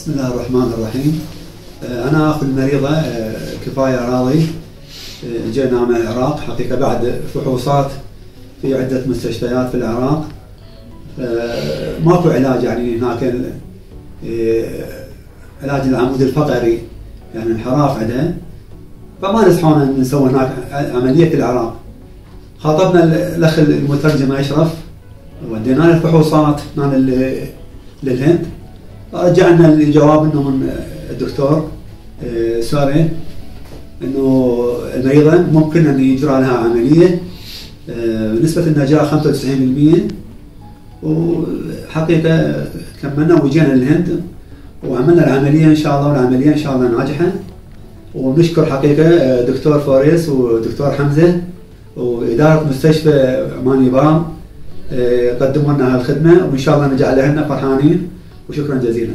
بسم الله الرحمن الرحيم. آه، أنا أخو المريضة آه، كفاية راضي آه، جينا من العراق. حقيقة بعد فحوصات في عدة مستشفيات في العراق. ماكو علاج يعني هناك علاج العمود الفقري يعني انحراف عنده فما نصحونا نسوي هناك عملية في العراق. خاطبنا الأخ المترجم أشرف ودينا له الفحوصات للهند. رجعنا الجواب إنه من الدكتور آه، sorry إنه المريضه ممكن أن يجرى لها عملية آه، نسبة النجاح 95% وحقيقة كملنا وجينا للهند وعملنا العملية إن شاء الله والعملية إن شاء الله ناجحة. ونشكر حقيقة آه، دكتور فوريس ودكتور حمزة وإدارة مستشفى ماني بام قدموا لنا هالخدمة وإن شاء الله نجعل لنا فرحانين. وشكرا جزيلا.